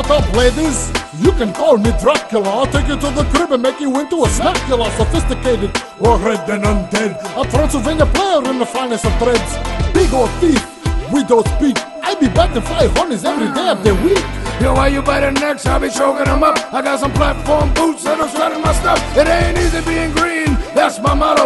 What up, ladies? You can call me Dracula. I'll take you to the crib and make you into a snackula. Sophisticated, red and undead. A Transylvania player in the finest of threads. Big old thief, we don't speak. I be batting five hundreds every day of the week. Yo, why you biting necks? I be choking them up. I got some platform boots I'm shredding my stuff. It ain't easy being green, that's my motto.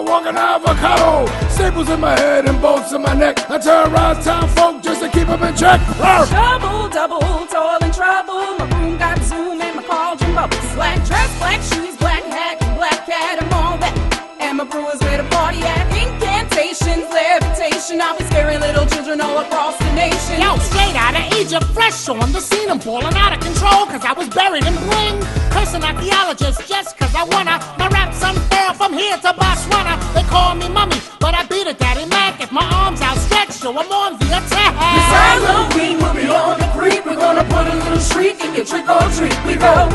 I'm a 10 foot tall avocado. Staples in my head and bolts in my neck. I terrorize town folk just to keep them in check. Rawr! Double, double, toil and trouble. My room got zoom and my cauldron bubbles. Black dress, black shoes, black hat, and black cat, I'm all that. And my brewer's where the party at. Incantations, levitation. I'll be scaring little children all across the nation. Yo, straight out of Egypt, fresh on the scene. I'm falling out of control cause I was buried in bling. Cursing archaeologists just cause I wanna. My rap's to Botswana. They call me mummy, but I beat it, Daddy Mac. If my arms outstretched, yo, I'm on the attack. Halloween will be on the creek. We're gonna put a little shriek in your trick or treat. We go.